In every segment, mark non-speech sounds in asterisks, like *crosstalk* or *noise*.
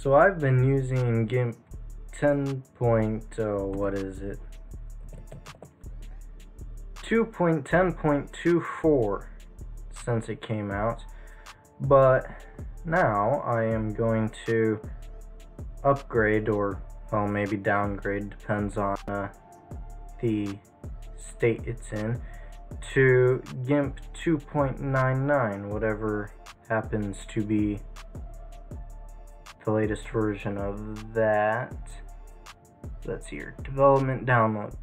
So I've been using GIMP 10. Point, oh, what is it? 2.10.24 since it came out. But now I am going to upgrade or well maybe downgrade depends on uh, the state it's in to GIMP 2.99 whatever happens to be the latest version of that. That's your development download.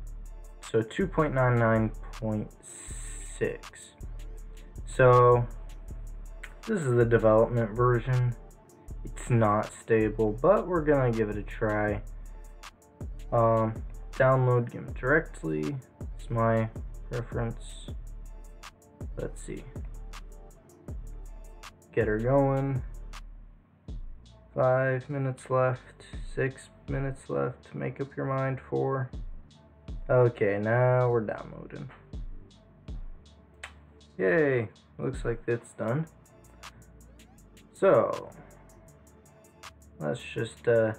So 2.99.6 so this is the development version. It's not stable but we're gonna give it a try. Um, download GIMP directly. It's my preference. Let's see. Get her going five minutes left six minutes left to make up your mind for okay now we're downloading yay looks like it's done so let's just uh,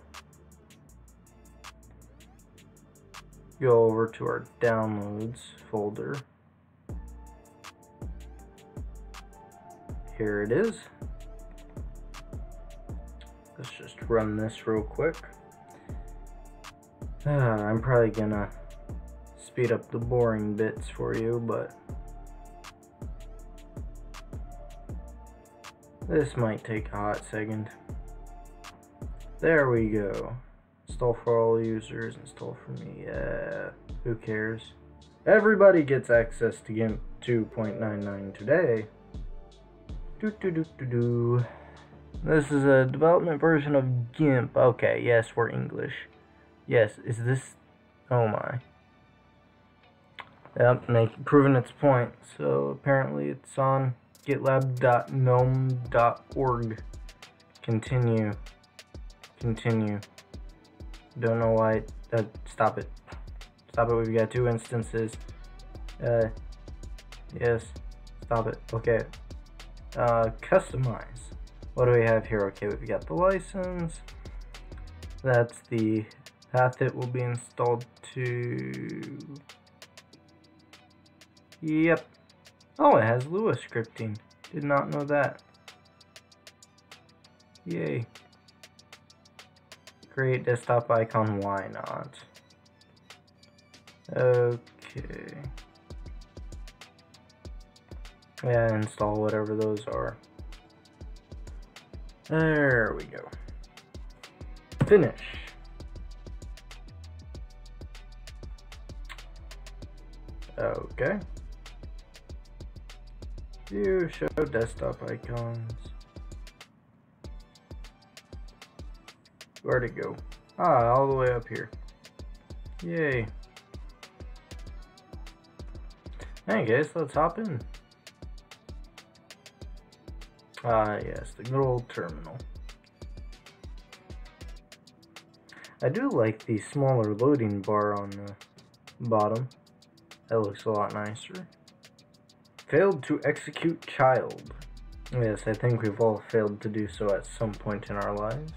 go over to our downloads folder. Here it is. Let's just run this real quick. Uh, I'm probably gonna speed up the boring bits for you, but this might take a hot second. There we go. Install for all users, install for me. Yeah, who cares? Everybody gets access to GIMP 2.99 today. Do do do do do. This is a development version of GIMP. Okay, yes, we're English. Yes, is this? Oh my. Yep, make, proving its point. So apparently it's on gitlab.gnome.org. Continue. Continue. Don't know why. Uh, stop it. Stop it. We've got two instances. Uh, yes. Stop it. Okay. Uh, customize. What do we have here? Okay, we've got the license. That's the path it will be installed to. Yep. Oh, it has Lua scripting. Did not know that. Yay. Create desktop icon, why not? Okay. Yeah, install whatever those are. There we go. Finish. Okay. View show desktop icons. Where'd it go? Ah, all the way up here. Yay. Hey guys, let's hop in. Ah, yes, the good old terminal. I do like the smaller loading bar on the bottom. That looks a lot nicer. Failed to execute child. Yes, I think we've all failed to do so at some point in our lives.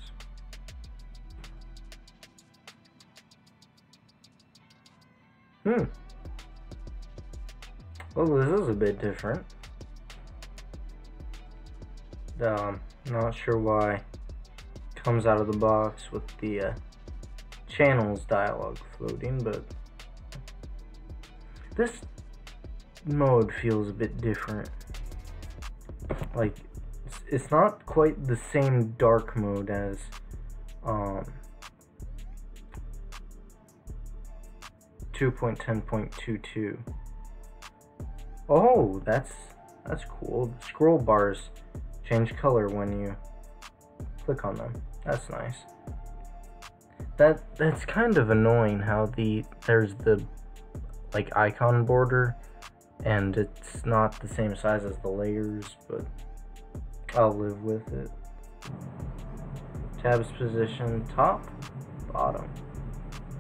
Hmm. Well, this is a bit different. Um, not sure why comes out of the box with the uh, channels dialog floating, but this mode feels a bit different. Like, it's, not quite the same dark mode as um, 2.10.22. Oh, that's that's cool. The scroll bars change color when you click on them. That's nice. That that's kind of annoying how the there's the like icon border and it's not the same size as the layers, but I'll live with it. Tabs position top, bottom.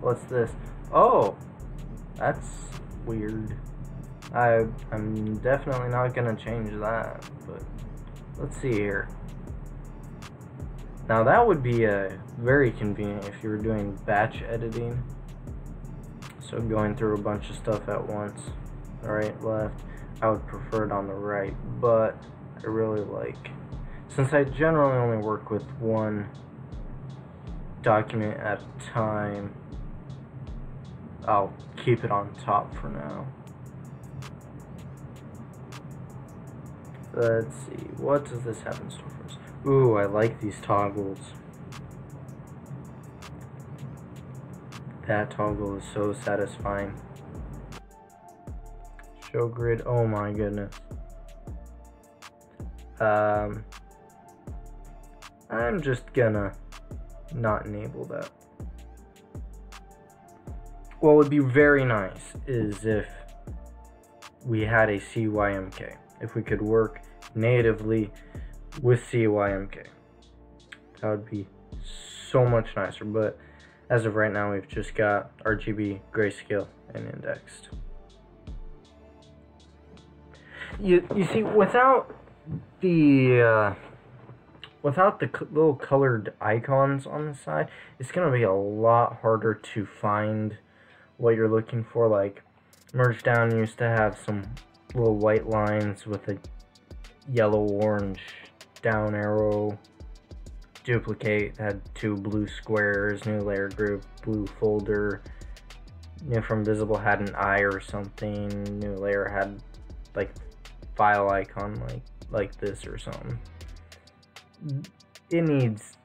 What's this? Oh, that's weird. I, I'm definitely not gonna change that, but let's see here. Now that would be uh, very convenient if you were doing batch editing. So going through a bunch of stuff at once, right, left. I would prefer it on the right, but I really like, since I generally only work with one document at a time, I'll keep it on top for now. Let's see, what does this have in store for us? Ooh, I like these toggles. That toggle is so satisfying. Show grid, oh my goodness. Um, I'm just gonna not enable that. What would be very nice is if we had a CYMK. If we could work natively with CYMK. That would be so much nicer, but as of right now, we've just got RGB, grayscale, and indexed. You, you see, without the, uh, without the little colored icons on the side, it's going to be a lot harder to find what you're looking for. Like, Merge Down used to have some little white lines with a yellow orange down arrow. Duplicate had two blue squares new layer group blue folder. New from visible had an eye or something. New layer had like file icon like like this or something. It needs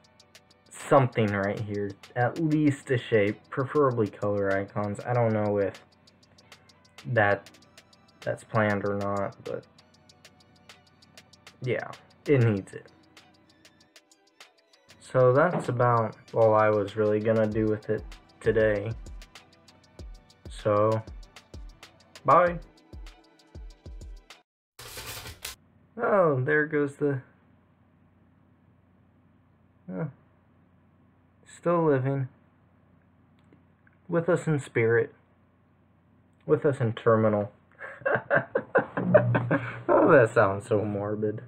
something right here at least a shape preferably color icons. I don't know if that that's planned or not, but yeah, it needs it. So that's about all I was really gonna do with it today. So, bye. Oh, there goes the. Oh, still living. With us in spirit. With us in terminal. *laughs* oh, that sounds so morbid.